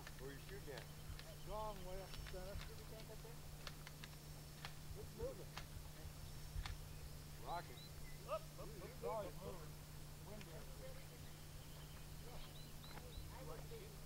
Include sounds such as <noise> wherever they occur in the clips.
Huh? Where are you shooting at? Strong way up the center. It's moving. Rocket. Oh, it's moving. Wind is. That's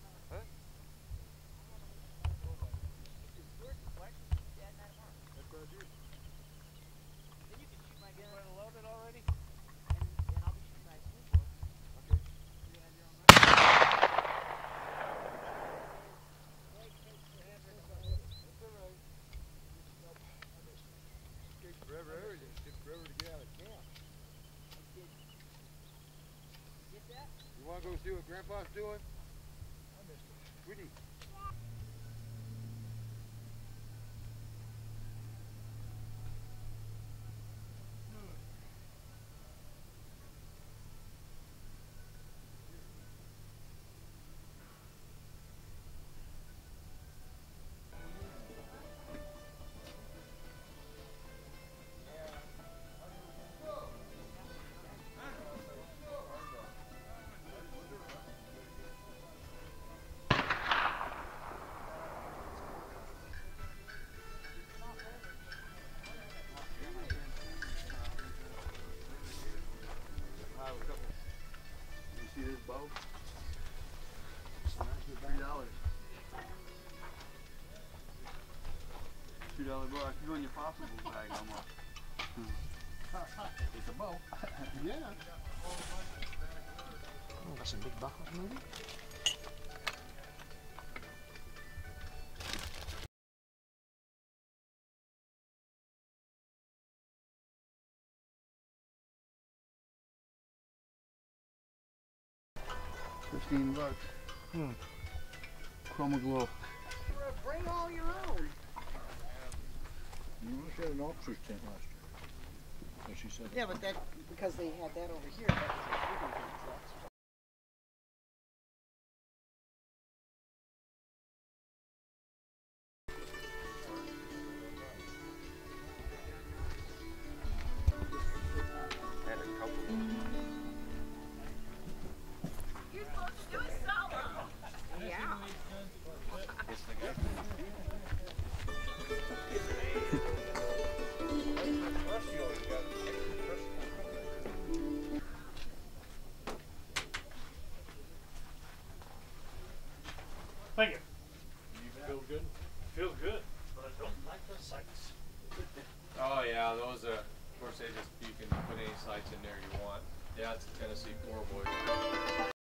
go see what Grandpa's doing? I missed it. Sweetie. Two dollar bow. I could go in your possible bag almost. it's a bow. <laughs> yeah. Oh, that's a big buckle movie. Fifteen bucks. Hmm. Chroma glow. Bring all your own. Must an officer's tent last year. As she said. Yeah, but that, because they had that over here, that was a shooting range, that's good? Feel good, but I don't like the sights. Oh yeah, those are. Of course, they just you can put any sights in there you want. Yeah, it's a Tennessee poor boy.